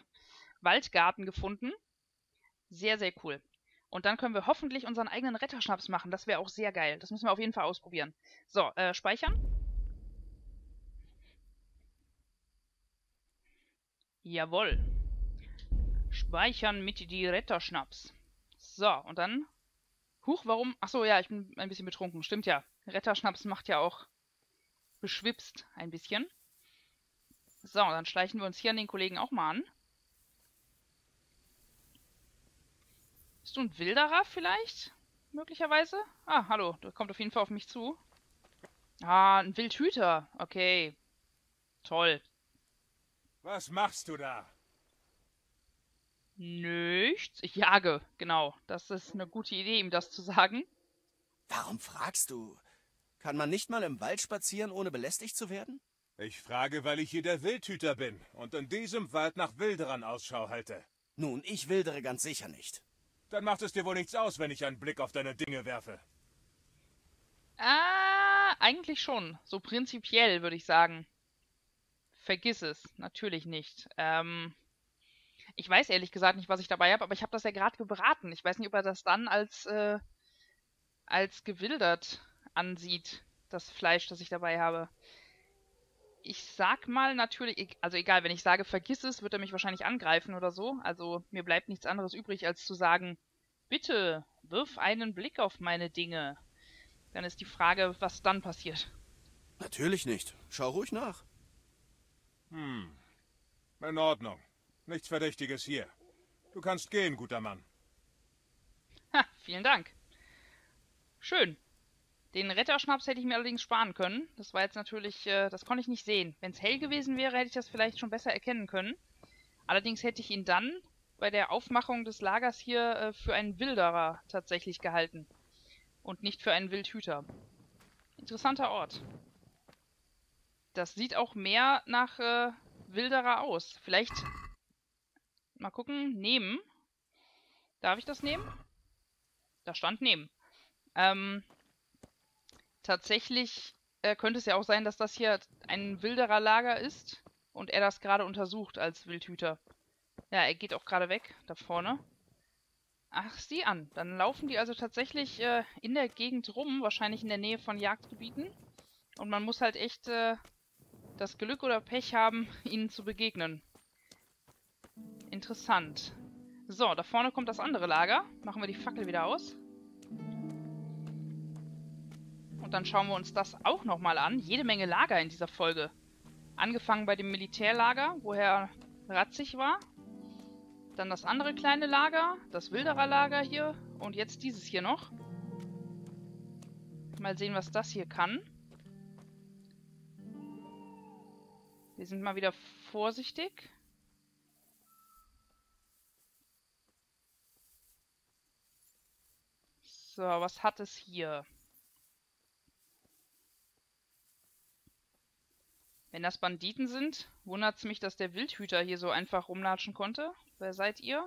Waldgarten gefunden. Sehr, sehr cool. Und dann können wir hoffentlich unseren eigenen Retterschnaps machen. Das wäre auch sehr geil. Das müssen wir auf jeden Fall ausprobieren. So, äh, speichern. Jawohl. Speichern mit die Retterschnaps. So, und dann... Huch, warum? Achso, ja, ich bin ein bisschen betrunken. Stimmt ja. Retterschnaps macht ja auch beschwipst ein bisschen. So, dann schleichen wir uns hier an den Kollegen auch mal an. Bist du ein Wilderer vielleicht? Möglicherweise? Ah, hallo. Du kommt auf jeden Fall auf mich zu. Ah, ein Wildhüter. Okay. Toll. Was machst du da? Nichts. Ich jage. Genau. Das ist eine gute Idee, ihm das zu sagen. Warum fragst du? Kann man nicht mal im Wald spazieren, ohne belästigt zu werden? Ich frage, weil ich hier der Wildhüter bin und in diesem Wald nach Wilderern Ausschau halte. Nun, ich wildere ganz sicher nicht. Dann macht es dir wohl nichts aus, wenn ich einen Blick auf deine Dinge werfe. Ah, eigentlich schon. So prinzipiell, würde ich sagen. Vergiss es. Natürlich nicht. Ähm, ich weiß ehrlich gesagt nicht, was ich dabei habe, aber ich habe das ja gerade gebraten. Ich weiß nicht, ob er das dann als, äh, als gewildert ansieht, das Fleisch, das ich dabei habe. Ich sag mal natürlich, also egal, wenn ich sage, vergiss es, wird er mich wahrscheinlich angreifen oder so. Also mir bleibt nichts anderes übrig, als zu sagen, bitte, wirf einen Blick auf meine Dinge. Dann ist die Frage, was dann passiert. Natürlich nicht. Schau ruhig nach. Hm. In Ordnung. Nichts Verdächtiges hier. Du kannst gehen, guter Mann. Ha, vielen Dank. Schön. Den Retterschnaps hätte ich mir allerdings sparen können. Das war jetzt natürlich, äh, das konnte ich nicht sehen. Wenn es hell gewesen wäre, hätte ich das vielleicht schon besser erkennen können. Allerdings hätte ich ihn dann bei der Aufmachung des Lagers hier äh, für einen Wilderer tatsächlich gehalten. Und nicht für einen Wildhüter. Interessanter Ort. Das sieht auch mehr nach äh, Wilderer aus. Vielleicht mal gucken. Nehmen. Darf ich das nehmen? Da stand nehmen. Ähm, tatsächlich äh, könnte es ja auch sein, dass das hier ein wilderer Lager ist und er das gerade untersucht als Wildhüter. Ja, er geht auch gerade weg, da vorne. Ach, sieh an. Dann laufen die also tatsächlich äh, in der Gegend rum, wahrscheinlich in der Nähe von Jagdgebieten. Und man muss halt echt äh, das Glück oder Pech haben, (laughs) ihnen zu begegnen. Interessant. So, da vorne kommt das andere Lager. Machen wir die Fackel wieder aus. Und dann schauen wir uns das auch nochmal an. Jede Menge Lager in dieser Folge. Angefangen bei dem Militärlager, wo Herr Ratzig war. Dann das andere kleine Lager, das Wildererlager hier. Und jetzt dieses hier noch. Mal sehen, was das hier kann. Wir sind mal wieder vorsichtig. So, was hat es hier? Wenn das Banditen sind, wundert es mich, dass der Wildhüter hier so einfach rumlatschen konnte. Wer seid ihr?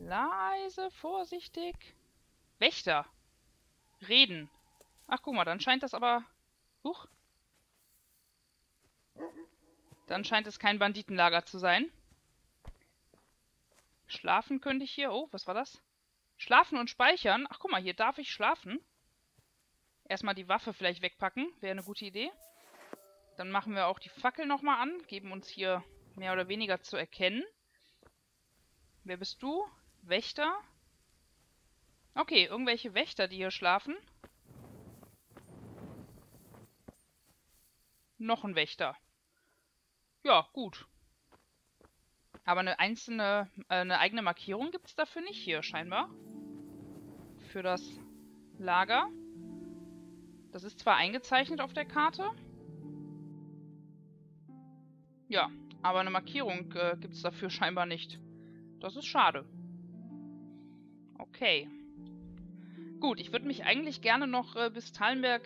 Leise, vorsichtig. Wächter. Reden. Ach, guck mal, dann scheint das aber... Huch. Dann scheint es kein Banditenlager zu sein. Schlafen könnte ich hier... Oh, was war das? Schlafen und speichern. Ach, guck mal, hier darf ich schlafen. Erstmal die Waffe vielleicht wegpacken. Wäre eine gute Idee. Dann machen wir auch die Fackel nochmal an. Geben uns hier mehr oder weniger zu erkennen. Wer bist du? Wächter? Okay, irgendwelche Wächter, die hier schlafen. Noch ein Wächter. Ja, gut. Aber eine einzelne, äh, eine eigene Markierung gibt es dafür nicht hier, scheinbar. Für das Lager. Das ist zwar eingezeichnet auf der Karte. Ja, aber eine Markierung äh, gibt es dafür scheinbar nicht. Das ist schade. Okay. Gut, ich würde mich eigentlich gerne noch äh, bis Tallenberg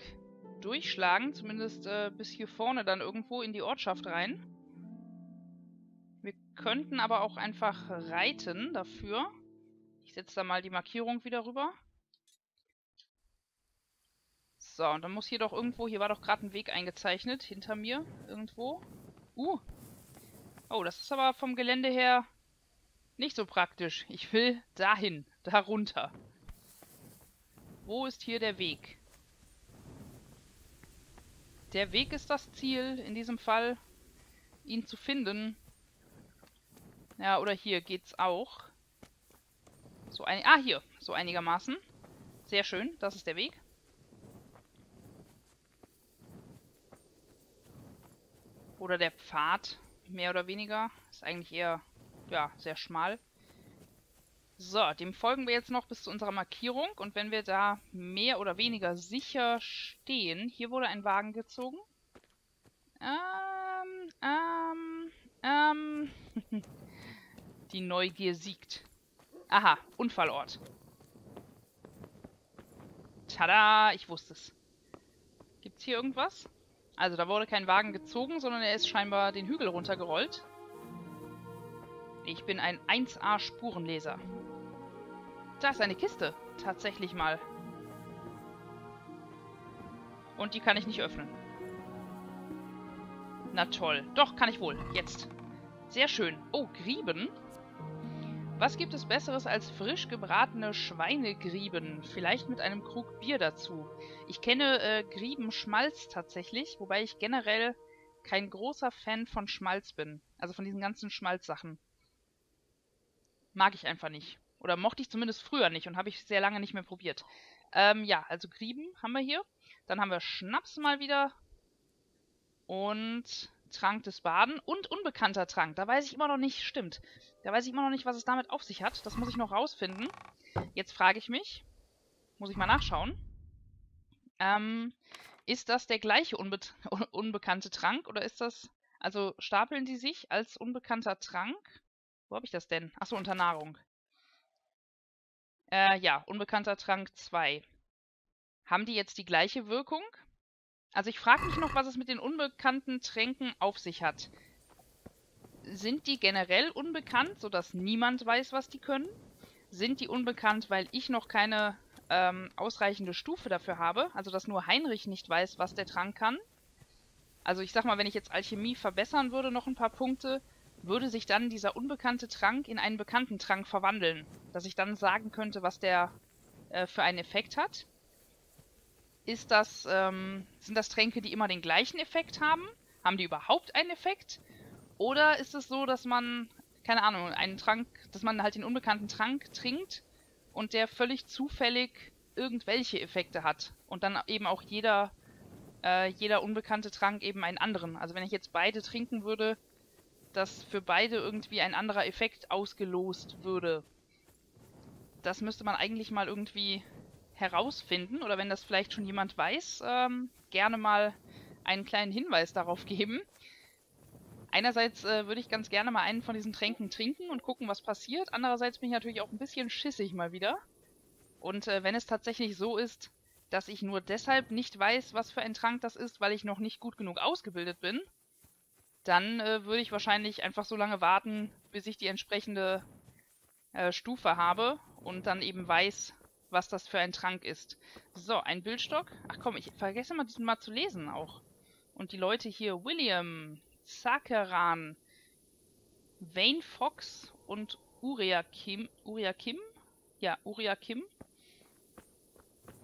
durchschlagen. Zumindest äh, bis hier vorne dann irgendwo in die Ortschaft rein. Könnten aber auch einfach reiten dafür. Ich setze da mal die Markierung wieder rüber. So, und dann muss hier doch irgendwo, hier war doch gerade ein Weg eingezeichnet, hinter mir, irgendwo. Uh. Oh, das ist aber vom Gelände her nicht so praktisch. Ich will dahin, da runter. Wo ist hier der Weg? Der Weg ist das Ziel, in diesem Fall, ihn zu finden. Ja, oder hier geht's auch. So ein... Ah, hier. So einigermaßen. Sehr schön, das ist der Weg. Oder der Pfad, mehr oder weniger. Ist eigentlich eher, ja, sehr schmal. So, dem folgen wir jetzt noch bis zu unserer Markierung. Und wenn wir da mehr oder weniger sicher stehen... Hier wurde ein Wagen gezogen. Ähm, ähm, ähm... (laughs) Die Neugier siegt. Aha, Unfallort. Tada, ich wusste es. Gibt's hier irgendwas? Also, da wurde kein Wagen gezogen, sondern er ist scheinbar den Hügel runtergerollt. Ich bin ein 1A-Spurenleser. Da ist eine Kiste. Tatsächlich mal. Und die kann ich nicht öffnen. Na toll. Doch, kann ich wohl. Jetzt. Sehr schön. Oh, Grieben. Was gibt es Besseres als frisch gebratene Schweinegrieben? Vielleicht mit einem Krug Bier dazu. Ich kenne äh, Griebenschmalz tatsächlich, wobei ich generell kein großer Fan von Schmalz bin. Also von diesen ganzen Schmalzsachen. Mag ich einfach nicht. Oder mochte ich zumindest früher nicht und habe ich sehr lange nicht mehr probiert. Ähm, ja, also Grieben haben wir hier. Dann haben wir Schnaps mal wieder. Und Trank des Baden. Und unbekannter Trank. Da weiß ich immer noch nicht, stimmt. Da weiß ich immer noch nicht, was es damit auf sich hat. Das muss ich noch rausfinden. Jetzt frage ich mich. Muss ich mal nachschauen. Ähm, ist das der gleiche unbe unbekannte Trank? Oder ist das... Also stapeln die sich als unbekannter Trank? Wo habe ich das denn? Achso, unter Nahrung. Äh, ja, unbekannter Trank 2. Haben die jetzt die gleiche Wirkung? Also ich frage mich noch, was es mit den unbekannten Tränken auf sich hat. Sind die generell unbekannt, sodass niemand weiß, was die können? Sind die unbekannt, weil ich noch keine ähm, ausreichende Stufe dafür habe? Also dass nur Heinrich nicht weiß, was der Trank kann? Also ich sag mal, wenn ich jetzt Alchemie verbessern würde, noch ein paar Punkte, würde sich dann dieser unbekannte Trank in einen bekannten Trank verwandeln. Dass ich dann sagen könnte, was der äh, für einen Effekt hat. Ist das, ähm, sind das Tränke, die immer den gleichen Effekt haben? Haben die überhaupt einen Effekt? Oder ist es so, dass man, keine Ahnung, einen Trank, dass man halt den unbekannten Trank trinkt und der völlig zufällig irgendwelche Effekte hat und dann eben auch jeder, äh, jeder unbekannte Trank eben einen anderen. Also wenn ich jetzt beide trinken würde, dass für beide irgendwie ein anderer Effekt ausgelost würde. Das müsste man eigentlich mal irgendwie herausfinden oder wenn das vielleicht schon jemand weiß, ähm, gerne mal einen kleinen Hinweis darauf geben. Einerseits äh, würde ich ganz gerne mal einen von diesen Tränken trinken und gucken, was passiert. Andererseits bin ich natürlich auch ein bisschen schissig mal wieder. Und äh, wenn es tatsächlich so ist, dass ich nur deshalb nicht weiß, was für ein Trank das ist, weil ich noch nicht gut genug ausgebildet bin, dann äh, würde ich wahrscheinlich einfach so lange warten, bis ich die entsprechende äh, Stufe habe und dann eben weiß, was das für ein Trank ist. So, ein Bildstock. Ach komm, ich vergesse mal, diesen mal zu lesen auch. Und die Leute hier, William, Sakeran, Wayne Fox und Uria Kim. Uria Kim? Ja, Uria Kim.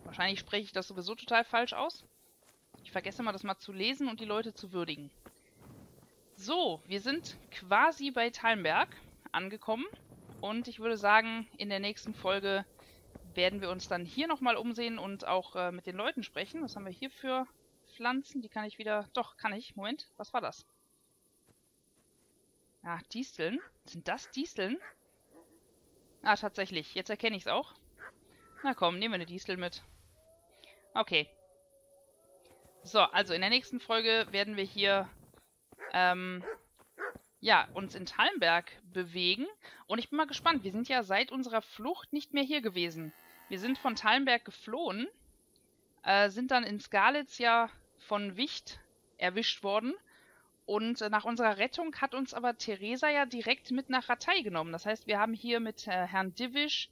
Wahrscheinlich spreche ich das sowieso total falsch aus. Ich vergesse mal, das mal zu lesen und die Leute zu würdigen. So, wir sind quasi bei Talmberg angekommen. Und ich würde sagen, in der nächsten Folge werden wir uns dann hier nochmal umsehen und auch äh, mit den Leuten sprechen. Was haben wir hier für pflanzen. Die kann ich wieder... Doch, kann ich. Moment, was war das? Ah, Disteln. Sind das Disteln? Ah, tatsächlich. Jetzt erkenne ich es auch. Na komm, nehmen wir eine Distel mit. Okay. So, also in der nächsten Folge werden wir hier ähm, ja, uns in Talmberg bewegen. Und ich bin mal gespannt. Wir sind ja seit unserer Flucht nicht mehr hier gewesen. Wir sind von Talmberg geflohen, äh, sind dann in Skalitz ja von Wicht erwischt worden. Und äh, nach unserer Rettung hat uns aber Theresa ja direkt mit nach Ratei genommen. Das heißt, wir haben hier mit äh, Herrn Divisch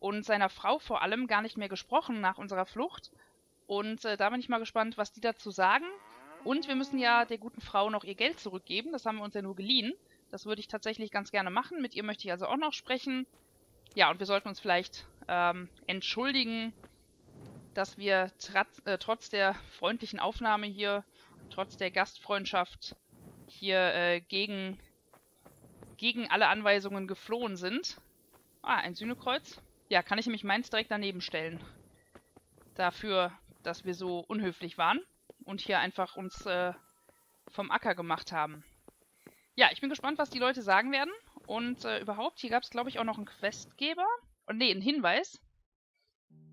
und seiner Frau vor allem gar nicht mehr gesprochen nach unserer Flucht. Und äh, da bin ich mal gespannt, was die dazu sagen. Und wir müssen ja der guten Frau noch ihr Geld zurückgeben. Das haben wir uns ja nur geliehen. Das würde ich tatsächlich ganz gerne machen. Mit ihr möchte ich also auch noch sprechen. Ja, und wir sollten uns vielleicht ähm, entschuldigen, dass wir äh, trotz der freundlichen Aufnahme hier, trotz der Gastfreundschaft hier äh, gegen, gegen alle Anweisungen geflohen sind. Ah, ein Sühnekreuz. Ja, kann ich nämlich meins direkt daneben stellen. Dafür, dass wir so unhöflich waren und hier einfach uns äh, vom Acker gemacht haben. Ja, ich bin gespannt, was die Leute sagen werden. Und äh, überhaupt, hier gab es, glaube ich, auch noch einen Questgeber. Und nee, einen Hinweis.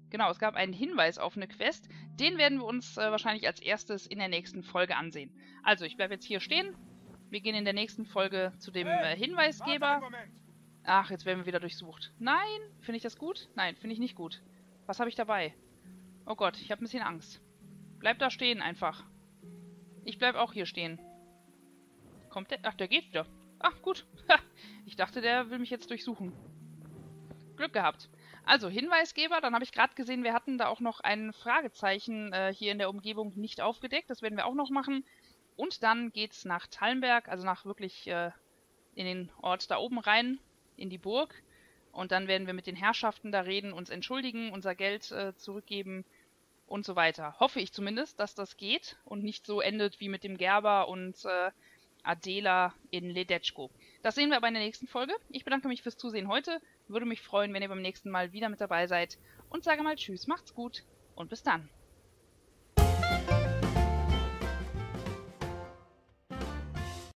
Genau, es gab einen Hinweis auf eine Quest. Den werden wir uns äh, wahrscheinlich als erstes in der nächsten Folge ansehen. Also, ich bleibe jetzt hier stehen. Wir gehen in der nächsten Folge zu dem äh, Hinweisgeber. Ach, jetzt werden wir wieder durchsucht. Nein, finde ich das gut? Nein, finde ich nicht gut. Was habe ich dabei? Oh Gott, ich habe ein bisschen Angst. Bleib da stehen einfach. Ich bleib auch hier stehen. Kommt der? Ach, der geht wieder. Ach, gut. ich dachte, der will mich jetzt durchsuchen. Glück gehabt. Also, Hinweisgeber, dann habe ich gerade gesehen, wir hatten da auch noch ein Fragezeichen äh, hier in der Umgebung nicht aufgedeckt. Das werden wir auch noch machen. Und dann geht's nach Tallenberg, also nach wirklich äh, in den Ort da oben rein, in die Burg. Und dann werden wir mit den Herrschaften da reden, uns entschuldigen, unser Geld äh, zurückgeben und so weiter. Hoffe ich zumindest, dass das geht und nicht so endet wie mit dem Gerber und äh, Adela in Ledetschko. Das sehen wir aber in der nächsten Folge. Ich bedanke mich fürs Zusehen heute. Würde mich freuen, wenn ihr beim nächsten Mal wieder mit dabei seid. Und sage mal Tschüss, macht's gut und bis dann.